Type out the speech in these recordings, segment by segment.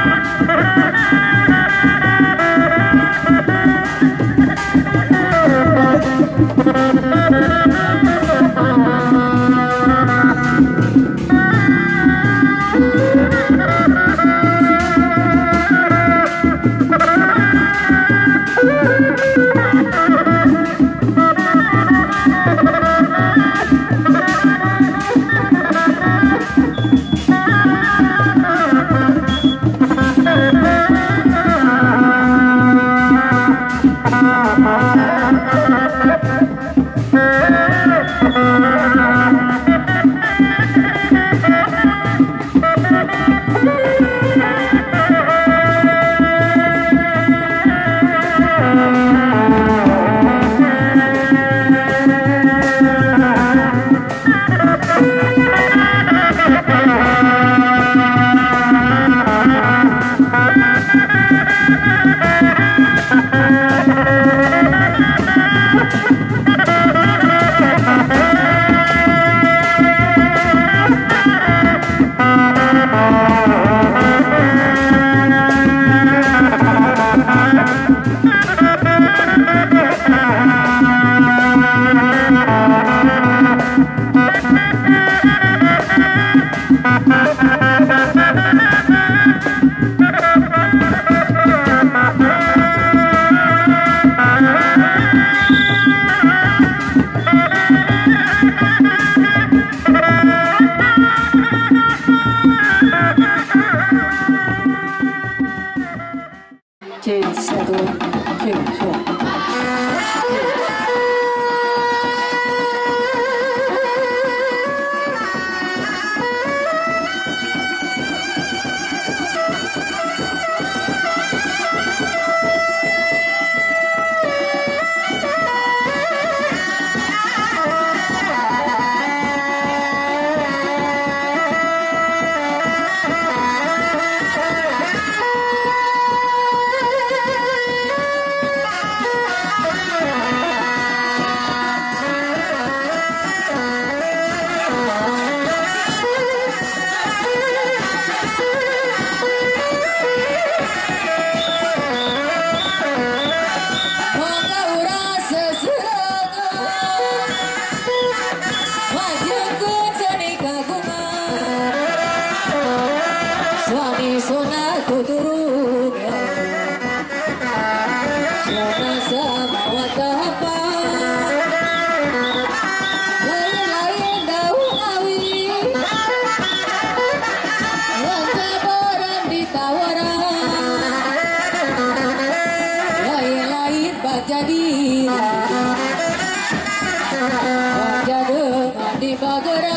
Ha ha ha ha! 把。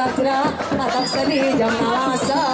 Bakra atap seni jam nalasa